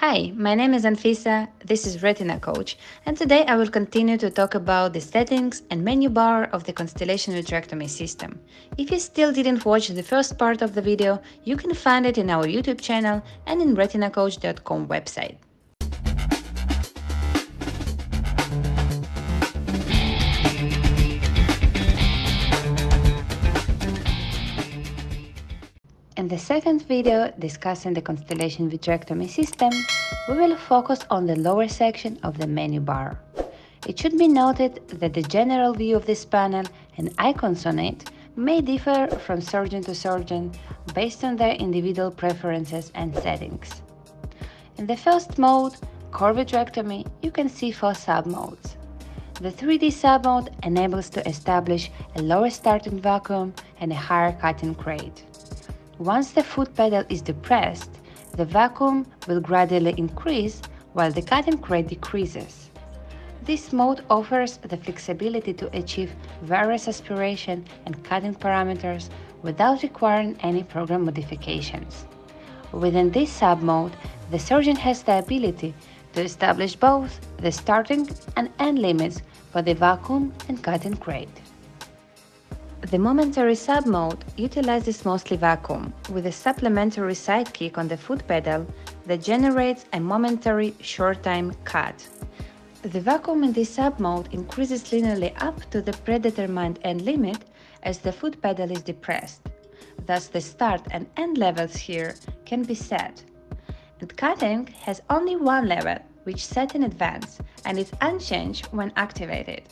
Hi, my name is Anfisa, this is Retina Coach, and today I will continue to talk about the settings and menu bar of the Constellation Vitrectomy system. If you still didn't watch the first part of the video, you can find it in our YouTube channel and in retinacoach.com website. In the second video discussing the Constellation vitrectomy system, we will focus on the lower section of the menu bar. It should be noted that the general view of this panel and icons on it may differ from surgeon to surgeon based on their individual preferences and settings. In the first mode, core vitrectomy, you can see four submodes. The 3D submode enables to establish a lower starting vacuum and a higher cutting rate. Once the foot pedal is depressed, the vacuum will gradually increase while the cutting rate decreases. This mode offers the flexibility to achieve various aspiration and cutting parameters without requiring any program modifications. Within this sub-mode, the surgeon has the ability to establish both the starting and end limits for the vacuum and cutting rate. The momentary sub-mode utilizes mostly vacuum, with a supplementary sidekick on the foot pedal that generates a momentary short-time cut. The vacuum in this sub-mode increases linearly up to the predetermined end limit as the foot pedal is depressed. Thus the start and end levels here can be set. And cutting has only one level, which set in advance, and is unchanged when activated.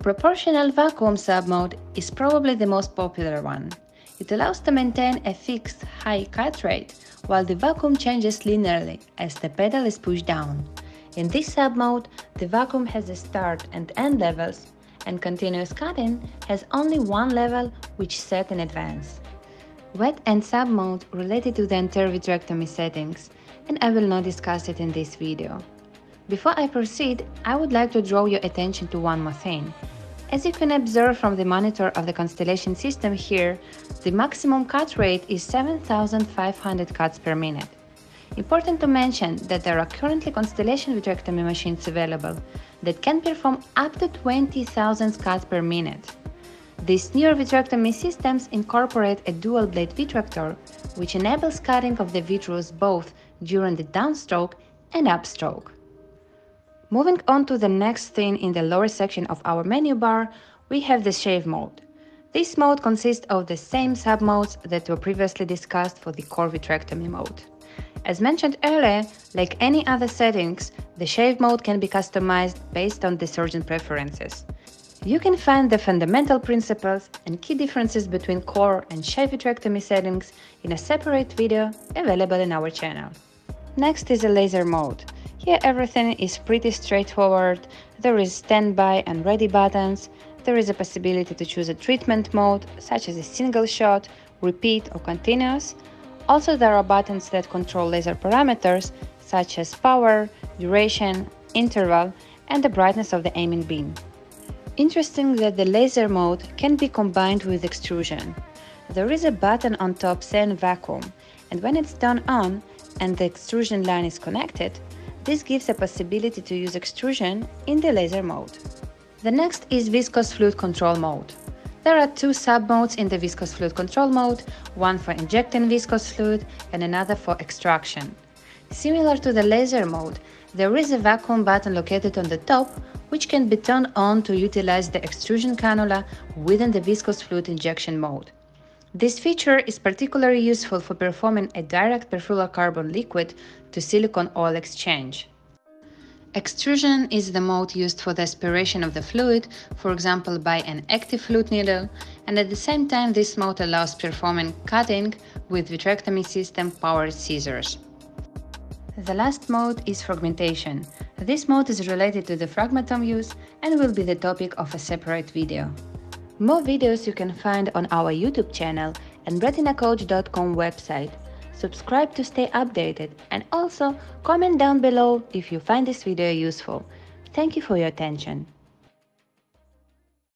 Proportional vacuum submode is probably the most popular one. It allows to maintain a fixed high cut rate while the vacuum changes linearly as the pedal is pushed down. In this submode, the vacuum has a start and end levels and continuous cutting has only one level which is set in advance. Wet end submode related to the anterior vitrectomy settings and I will not discuss it in this video. Before I proceed, I would like to draw your attention to one more thing. As you can observe from the monitor of the Constellation system here, the maximum cut rate is 7500 cuts per minute. Important to mention that there are currently Constellation vitrectomy machines available that can perform up to 20,000 cuts per minute. These newer vitrectomy systems incorporate a dual blade vitrector, which enables cutting of the vitreous both during the downstroke and upstroke. Moving on to the next thing in the lower section of our menu bar, we have the shave mode. This mode consists of the same sub-modes that were previously discussed for the core vitrectomy mode. As mentioned earlier, like any other settings, the shave mode can be customized based on the surgeon preferences. You can find the fundamental principles and key differences between core and shave vitrectomy settings in a separate video available in our channel. Next is the laser mode. Here everything is pretty straightforward, there is standby and ready buttons, there is a possibility to choose a treatment mode, such as a single shot, repeat or continuous. Also there are buttons that control laser parameters, such as power, duration, interval, and the brightness of the aiming beam. Interesting that the laser mode can be combined with extrusion. There is a button on top saying vacuum, and when it's turned on and the extrusion line is connected, this gives a possibility to use extrusion in the laser mode. The next is viscous fluid control mode. There are two sub-modes in the viscous fluid control mode, one for injecting viscous fluid and another for extraction. Similar to the laser mode, there is a vacuum button located on the top which can be turned on to utilize the extrusion cannula within the viscous fluid injection mode. This feature is particularly useful for performing a direct perfluorocarbon liquid to silicone oil exchange. Extrusion is the mode used for the aspiration of the fluid, for example by an active fluid needle, and at the same time this mode allows performing cutting with vitrectomy system powered scissors. The last mode is fragmentation. This mode is related to the fragmentome use and will be the topic of a separate video. More videos you can find on our YouTube channel and retinacoach.com website. Subscribe to stay updated and also comment down below if you find this video useful. Thank you for your attention.